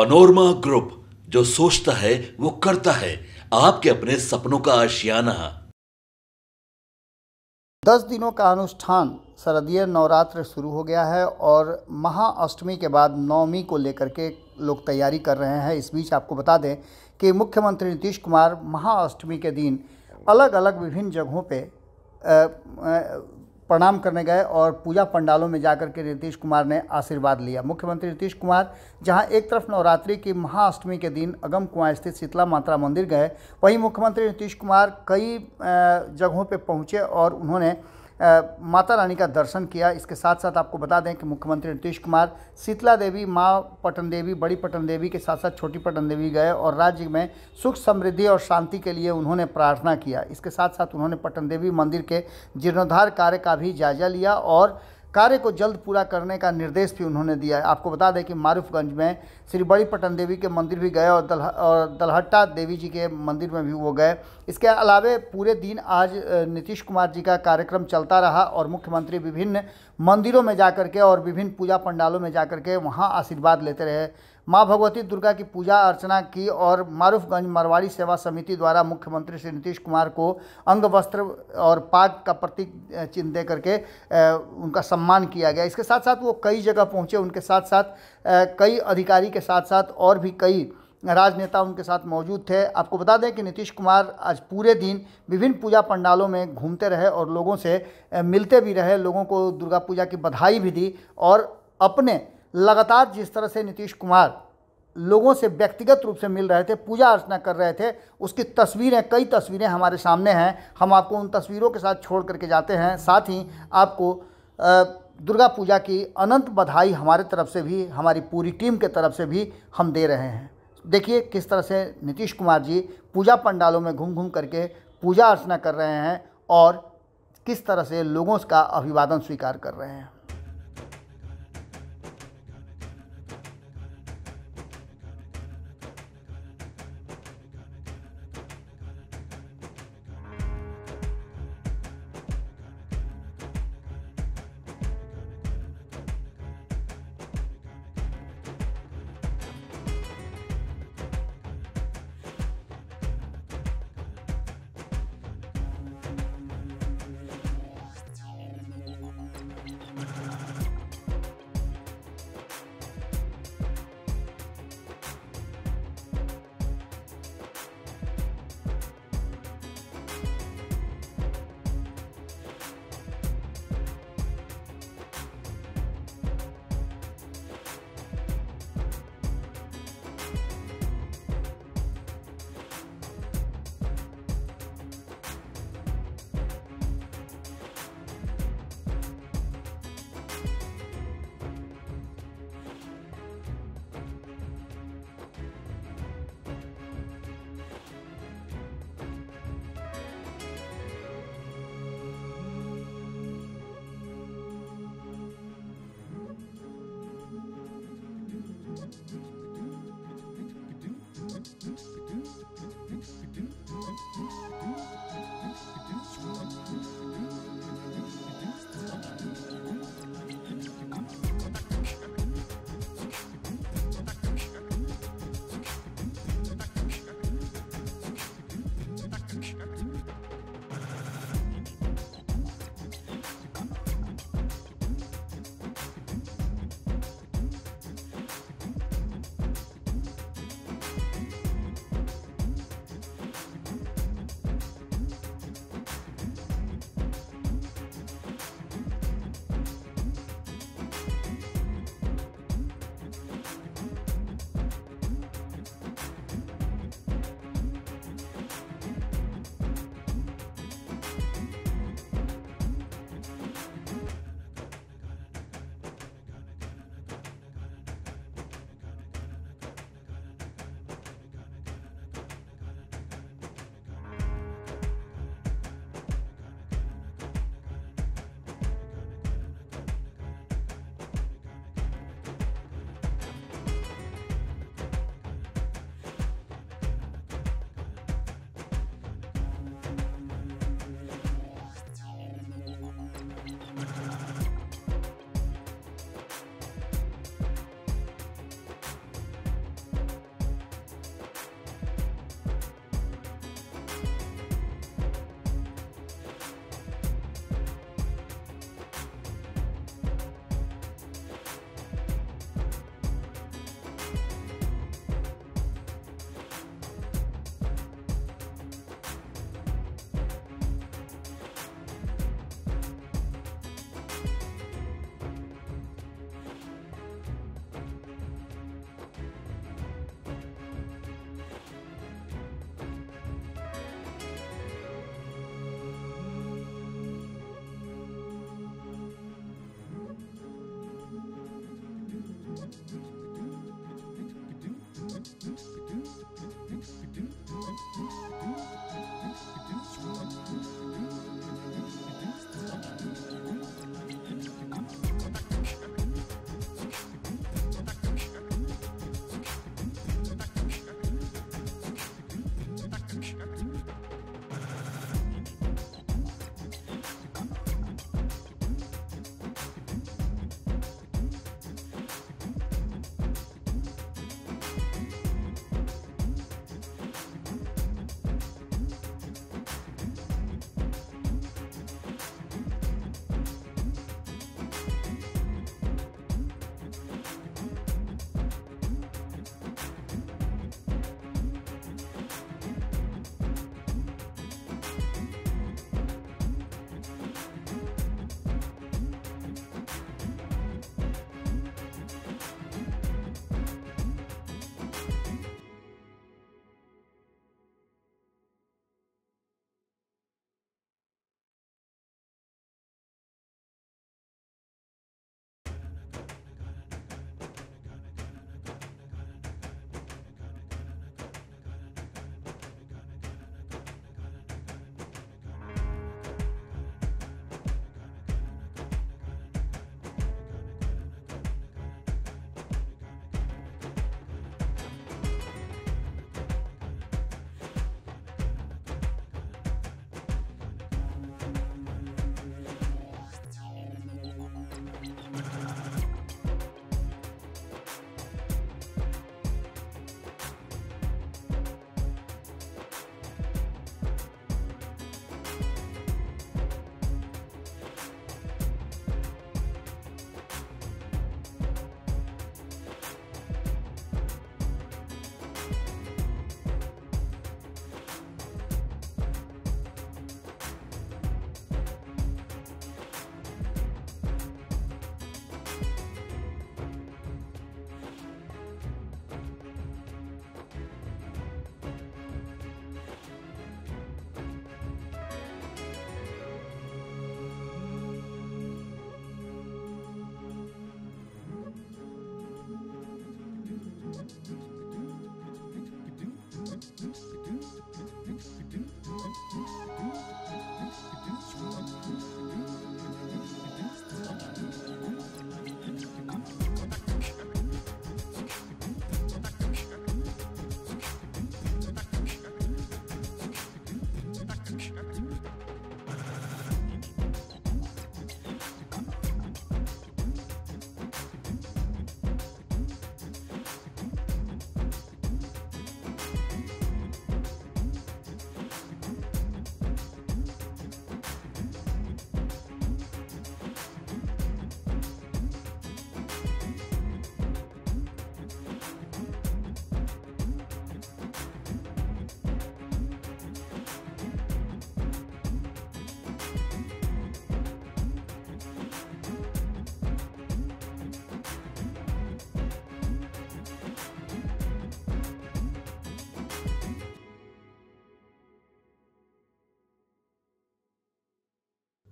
Panorama group जो सोचता है, वो करता है। आपके अपने सपनों का आशियाना दस दिनों का अनुष्ठान शरदीय नवरात्र शुरू हो गया है और महाअष्टमी के बाद नवमी को लेकर के लोग तैयारी कर रहे हैं। इस बीच आपको बता दें कि मुख्यमंत्री नीतीश कुमार महाअष्टमी के दिन अलग अलग विभिन्न जगहों पे प्रणाम करने गए और पूजा पंडालों में जाकर के नीतीश कुमार ने आशीर्वाद लिया। मुख्यमंत्री नीतीश कुमार, जहाँ एक तरफ़ नवरात्रि की महाअष्टमी के दिन अगम कुआँ स्थित शीतला मात्रा मंदिर गए, वहीं मुख्यमंत्री नीतीश कुमार कई जगहों पर पहुँचे और उन्होंने माता रानी का दर्शन किया। इसके साथ साथ आपको बता दें कि मुख्यमंत्री नीतीश कुमार शीतला देवी, माँ पटन देवी, बड़ी पटन देवी के साथ साथ छोटी पटन देवी गए और राज्य में सुख, समृद्धि और शांति के लिए उन्होंने प्रार्थना किया। इसके साथ साथ उन्होंने पटन देवी मंदिर के जीर्णोद्धार कार्य का भी जायजा लिया और कार्य को जल्द पूरा करने का निर्देश भी उन्होंने दिया है। आपको बता दें कि मारूफगंज में श्री बड़ी पटन देवी के मंदिर भी गए और दलह, और दलहट्टा देवी जी के मंदिर में भी वो गए। इसके अलावे पूरे दिन आज नीतीश कुमार जी का कार्यक्रम चलता रहा और मुख्यमंत्री विभिन्न मंदिरों में जाकर के और विभिन्न पूजा पंडालों में जा के वहाँ आशीर्वाद लेते रहे। माँ भगवती दुर्गा की पूजा अर्चना की और मारूफगंज मरवाड़ी सेवा समिति द्वारा मुख्यमंत्री श्री नीतीश कुमार को अंग, वस्त्र और पाग का प्रतीक चिन्ह दे करके उनका सम्मान किया गया। इसके साथ साथ वो कई जगह पहुँचे, उनके साथ साथ कई अधिकारी के साथ साथ और भी कई राजनेता उनके साथ मौजूद थे। आपको बता दें कि नीतीश कुमार आज पूरे दिन विभिन्न पूजा पंडालों में घूमते रहे और लोगों से मिलते भी रहे, लोगों को दुर्गा पूजा की बधाई भी दी और अपने लगातार जिस तरह से नीतीश कुमार लोगों से व्यक्तिगत रूप से मिल रहे थे, पूजा अर्चना कर रहे थे, उसकी तस्वीरें, कई तस्वीरें हमारे सामने हैं। हम आपको उन तस्वीरों के साथ छोड़ करके जाते हैं। साथ ही आपको दुर्गा पूजा की अनंत बधाई हमारे तरफ़ से भी, हमारी पूरी टीम के तरफ़ से भी हम दे रहे हैं। देखिए किस तरह से नीतीश कुमार जी पूजा पंडालों में घूम घूम करके पूजा अर्चना कर रहे हैं और किस तरह से लोगों का अभिवादन स्वीकार कर रहे हैं।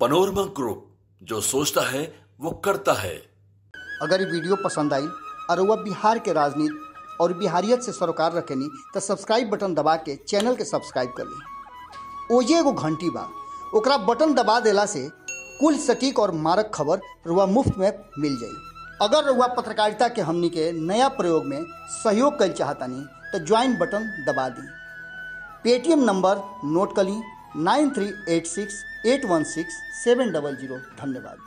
पनोरमा ग्रुप जो सोचता है, वो करता है। अगर वीडियो पसंद आई और वह बिहार के राजनीति और बिहारियत से सरोकार रखेनी तो सब्सक्राइब बटन दबा के चैनल के सब्सक्राइब कर ली। ओजे एगो घंटी बा, ओकरा बटन दबा देला से कुल सटीक और मारक खबर रुआ मुफ़्त में मिल जाई। अगर रुआ पत्रकारिता के हमनी के नया प्रयोग में सहयोग कर चाहतानी तो ज्वाइन बटन दबा दी। पेटीएम नंबर नोट कर ली nine three eight six eight one six seven double zero. धन्यवाद।